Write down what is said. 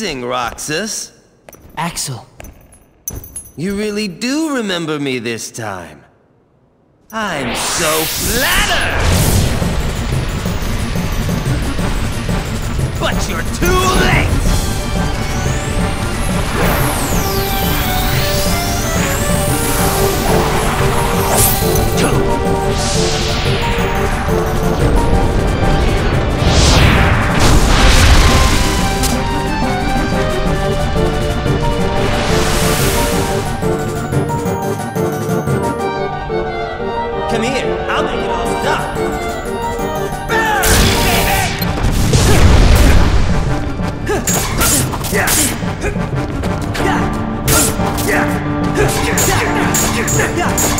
amazing, Roxas. Axel. You really do remember me this time. I'm so flattered! Come here, I'll make it all stop. Burn, baby! Yeah. Yeah.